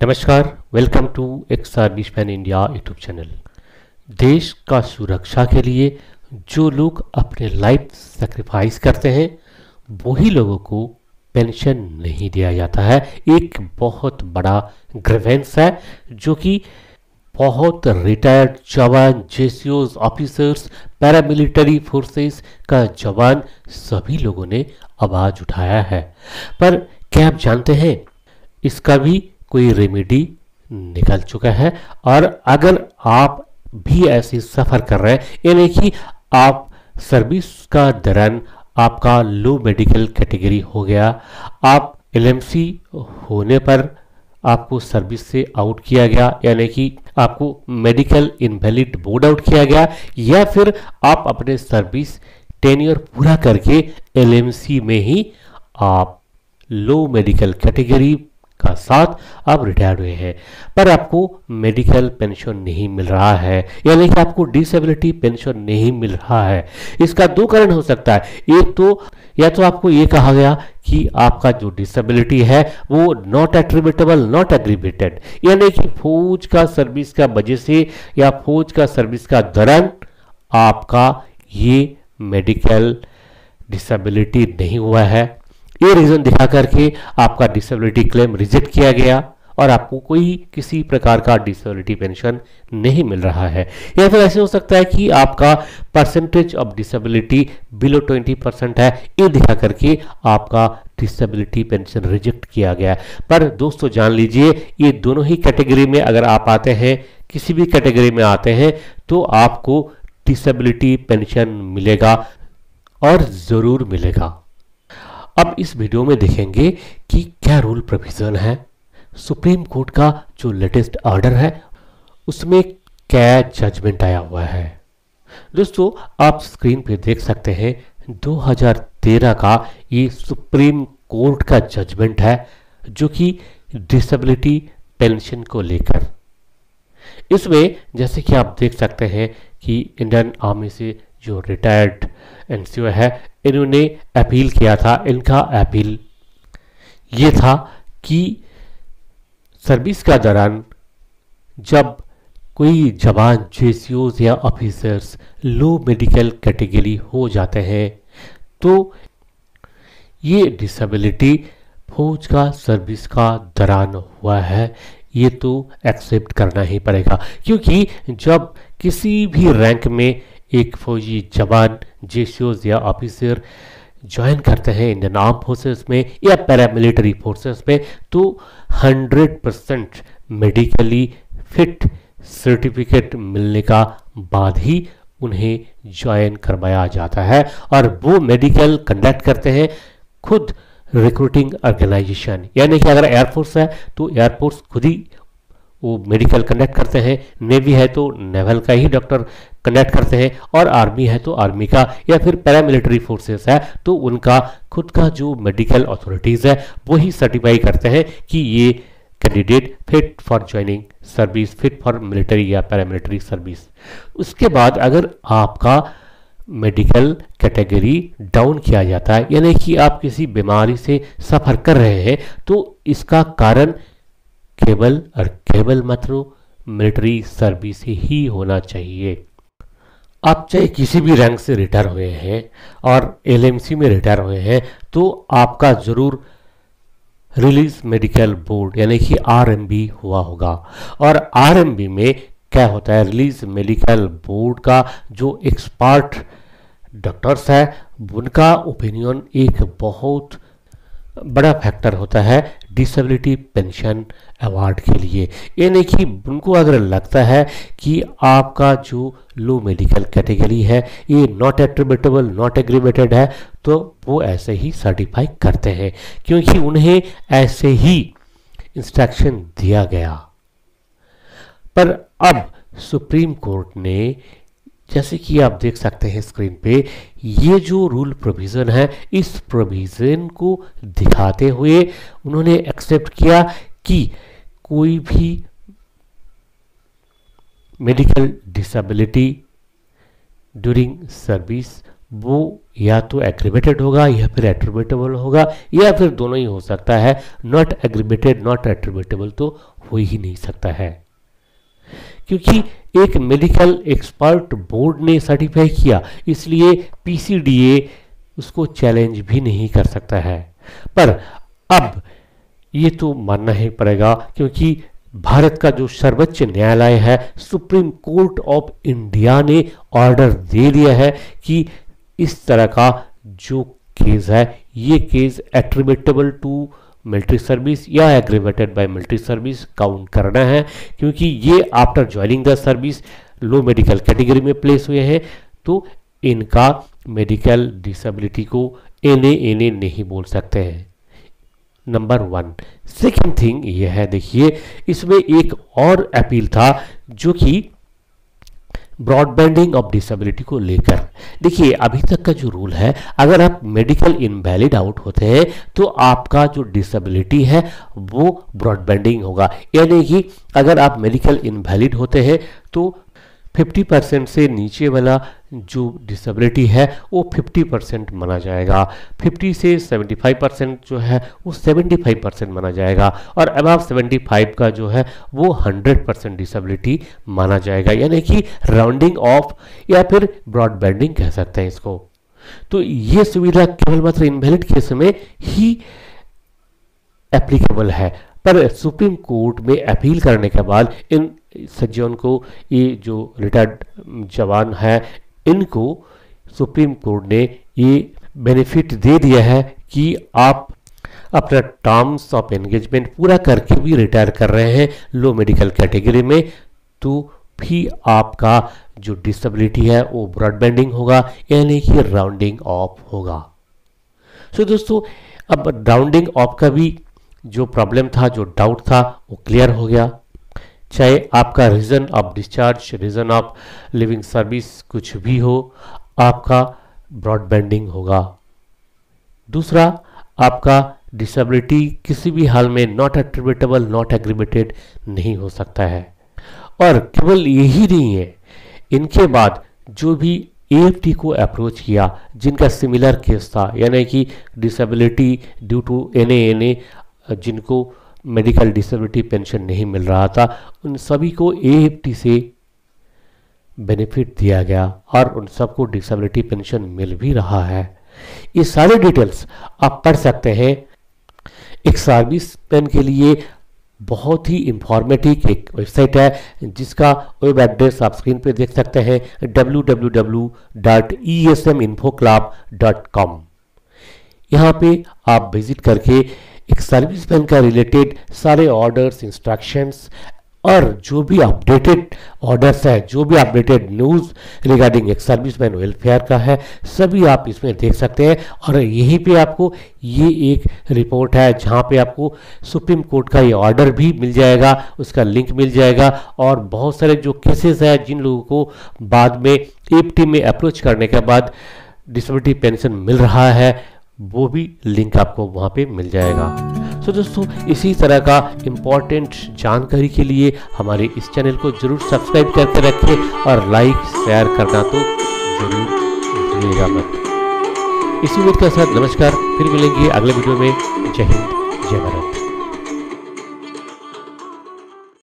नमस्कार welcome to X serviceman India YouTube channel देश का सुरक्षा के लिए जो लोग अपने लाइफ सेक्रीफाइस करते हैं, वही लोगों को पेंशन नहीं दिया जाता है। एक बहुत बड़ा ग्रेवेंस है, जो कि बहुत रिटायर्ड जवान जेसीओज ऑफिसर्स पैरामिलिट्री फोर्सेस का जवान सभी लोगों ने आवाज़ उठाया है। पर क्या आप जानते हैं, इसका भी कोई रेमेडी निकल चुका है। और अगर आप भी ऐसे सफ़र कर रहे हैं यानी कि आप सर्विस का दौरान आपका लो मेडिकल कैटेगरी हो गया। आप एलएमसी होने पर आपको सर्विस से आउट किया गया, यानी कि आपको मेडिकल इनवैलिड बोर्ड आउट किया गया, या फिर आप अपने सर्विस टेन ईयर पूरा करके एलएमसी में ही आप लो मेडिकल कैटेगरी का साथ आप रिटायर्ड हुए हैं। पर आपको मेडिकल पेंशन नहीं मिल रहा है। यानी कि आपको डिसेबिलिटी पेंशन नहीं मिल रहा है। इसका दो कारण हो सकता है। एक तो या तो आपको ये कहा गया कि आपका जो डिसेबिलिटी है, वो नॉट एट्रीब्यूटेबल नॉट एग्रीबेटेड यानी कि फौज का सर्विस का वजह से, या फौज का सर्विस का दौरान आपका ये मेडिकल डिसेबिलिटी नहीं हुआ है। ये रीजन दिखा करके आपका डिसेबिलिटी क्लेम रिजेक्ट किया गया और आपको कोई किसी प्रकार का डिसेबिलिटी पेंशन नहीं मिल रहा है। या फिर ऐसे हो सकता है कि आपका percentage of disability below 20 percent है, ये दिखा करके आपका डिसेबिलिटी पेंशन रिजेक्ट किया गया। पर दोस्तों जान लीजिए, ये दोनों ही कैटेगरी में अगर आप आते हैं, किसी भी कैटेगरी में आते हैं तो आपको डिसेबिलिटी पेंशन मिलेगा और ज़रूर मिलेगा। अब इस वीडियो में देखेंगे कि क्या रूल प्रोविज़न है। सुप्रीम कोर्ट का जो लेटेस्ट ऑर्डर है, उसमें क्या जजमेंट आया हुआ है। दोस्तों, आप स्क्रीन पे देख सकते हैं 2013 का ये सुप्रीम कोर्ट का जजमेंट है, जो कि डिसेबिलिटी पेंशन को लेकर। इसमें जैसे कि आप देख सकते हैं कि इंडियन आर्मी से जो रिटायर्ड एनसीओ है, इन्होंने अपील किया था, इनका अपील ये था कि सर्विस का दौरान जब कोई जवान जेसीओज या ऑफिसर्स लो मेडिकल कैटेगरी हो जाते हैं तो ये डिसेबिलिटी फौज का सर्विस का दौरान हुआ है। ये तो एक्सेप्ट करना ही पड़ेगा, क्योंकि जब किसी भी रैंक में एक फौजी जवान जेसीओज या ऑफिसर ज्वाइन करते हैं इंडियन आर्म फोर्सेस में या पैरामिलिट्री फोर्सेस में तो 100 परसेंट मेडिकली फिट सर्टिफिकेट मिलने का बाद ही उन्हें ज्वाइन करवाया जाता है और वो मेडिकल कंडक्ट करते हैं खुद रिक्रूटिंग ऑर्गेनाइजेशन यानी कि अगर एयरफोर्स है तो एयरफोर्स खुद ही वो मेडिकल कनेक्ट करते हैं। नेवी है तो नेवल का ही डॉक्टर कनेक्ट करते हैं और आर्मी है तो आर्मी का या फिर पैरामिलिट्री फोर्सेस है तो उनका खुद का जो मेडिकल अथॉरिटीज़ है, वही सर्टिफाई करते हैं कि ये candidate fit for joining service fit for military या पैरामिलिट्री सर्विस उसके बाद अगर आपका मेडिकल कैटेगरी डाउन किया जाता है, यानी कि आप किसी बीमारी से सफ़र कर रहे हैं तो इसका कारण केवल और केवल मात्र मिलिट्री सर्विस ही होना चाहिए। आप चाहे किसी भी रैंक से रिटायर हुए हैं और एलएमसी में रिटायर हुए हैं तो आपका ज़रूर रिलीज़ मेडिकल बोर्ड, यानी कि आरएमबी हुआ होगा। और आरएमबी में क्या होता है, रिलीज़ मेडिकल बोर्ड का जो एक्सपर्ट डॉक्टर्स है, उनका ओपिनियन एक बहुत बड़ा फैक्टर होता है डिसेबिलिटी पेंशन अवार्ड के लिए। यानी कि उनको अगर लगता है कि आपका जो लो मेडिकल कैटेगरी है, ये नॉट एट्रीब्यूटेबल नॉट एग्रीबेटेड है तो वो ऐसे ही सर्टिफाई करते हैं, क्योंकि उन्हें ऐसे ही इंस्ट्रक्शन दिया गया। पर अब सुप्रीम कोर्ट ने जैसे कि आप देख सकते हैं स्क्रीन पे, ये जो रूल प्रोविज़न है, इस प्रोविज़न को दिखाते हुए उन्होंने एक्सेप्ट किया कि कोई भी मेडिकल डिसेबिलिटी ड्यूरिंग सर्विस वो या तो एग्रीबेटेड होगा या फिर एट्रीब्यूटेबल होगा, या फिर दोनों ही हो सकता है। नॉट एग्रीबेटेड नॉट एट्रीब्यूटेबल तो हो ही नहीं सकता है। क्योंकि एक मेडिकल एक्सपर्ट बोर्ड ने सर्टिफाई किया, इसलिए पीसीडीए उसको चैलेंज भी नहीं कर सकता है। पर अब ये तो मानना ही पड़ेगा, क्योंकि भारत का जो सर्वोच्च न्यायालय है, सुप्रीम कोर्ट ऑफ़ इंडिया ने ऑर्डर दे दिया है कि इस तरह का जो केस है, ये case attributable to military service या aggravated by military service count करना है, क्योंकि ये after joining the service low medical category में प्लेस हुए हैं तो इनका मेडिकल डिसेबिलिटी को एने एने नहीं बोल सकते हैं। नंबर वन सेकेंड थिंग यह है, देखिए, इसमें एक और अपील था, जो कि ब्रॉडबैंडिंग ऑफ़ डिसेबिलिटी को लेकर। देखिए, अभी तक का जो रूल है, अगर आप मेडिकल इनवैलिड आउट होते हैं तो आपका जो डिसेबिलिटी है, वो ब्रॉडबैंडिंग होगा। यानी कि अगर आप मेडिकल इनवैलिड होते हैं तो 50 परसेंट से नीचे वाला जो डिसेबिलिटी है, वो 50 परसेंट माना जाएगा। 50 से 75 परसेंट जो है, वो 75 परसेंट माना जाएगा। और अबाव 75 का जो है, वो 100 परसेंट डिसेबिलिटी माना जाएगा। यानी कि राउंडिंग ऑफ़ या फिर ब्रॉड बैंडिंग कह सकते हैं इसको। तो ये सुविधा केवल मात्र इनवैलिड केस में ही एप्लीकेबल है। पर सुप्रीम कोर्ट में अपील करने के बाद इन सज्जन को ये जो रिटायर्ड जवान है इनको सुप्रीम कोर्ट ने ये बेनिफिट दे दिया है कि आप अपना टर्म्स ऑफ़ एंगेजमेंट पूरा करके भी रिटायर कर रहे हैं लो मेडिकल कैटेगरी में तो भी आपका जो डिसेबिलिटी है वो ब्रॉडबैंडिंग होगा यानी कि राउंडिंग ऑफ़ होगा। सो so, दोस्तों अब राउंडिंग ऑफ़ का भी जो प्रॉब्लम था जो डाउट था वो क्लियर हो गया। चाहे आपका reason of discharge reason of leaving service कुछ भी हो, आपका ब्रॉडबैंडिंग होगा। दूसरा, आपका डिसेबिलिटी किसी भी हाल में नॉट एट्रीब्यूटेबल नॉट एग्रीबेटेड नहीं हो सकता है। और केवल यही नहीं है, इनके बाद जो भी ए को अप्रोच किया, जिनका सिमिलर केस था, यानी कि डिसेबिलिटी ड्यू टू एन जिनको मेडिकल डिसेबिलिटी पेंशन नहीं मिल रहा था। उन सभी को ए से बेनिफिट दिया गया और उन सबको डिसेबिलिटी पेंशन मिल भी रहा है। ये सारे डिटेल्स आप पढ़ सकते हैं। एक सर्विस पेन के लिए बहुत ही इंफॉर्मेटिव एक वेबसाइट है, जिसका वेब एड्रेस आप स्क्रीन पे देख सकते हैं www.eSMinfoclub.com यहाँ पे आप विज़िट करके एक सर्विस मैन का रिलेटेड सारे ऑर्डर्स इंस्ट्रक्शंस और जो भी अपडेटेड ऑर्डर्स है, जो भी अपडेटेड न्यूज़ रिगार्डिंग एक सर्विस मैन वेलफेयर का है, सभी आप इसमें देख सकते हैं। और यहीं पे आपको ये एक रिपोर्ट है जहाँ पे आपको सुप्रीम कोर्ट का ये ऑर्डर भी मिल जाएगा, उसका लिंक मिल जाएगा और बहुत सारे जो केसेस हैं, जिन लोगों को बाद में एफ़ में अप्रोच करने के बाद डिसबिलिटी पेंशन मिल रहा है वो भी लिंक आपको वहाँ पे मिल जाएगा। सो so, दोस्तों इसी तरह का इम्पोर्टेंट जानकारी के लिए हमारे इस चैनल को ज़रूर सब्सक्राइब करके रखें और लाइक शेयर करना तो ज़रूर भूलिएगा मत। इसी उम्मीद के साथ नमस्कार फिर मिलेंगे अगले वीडियो में। जय हिंद जय भारत।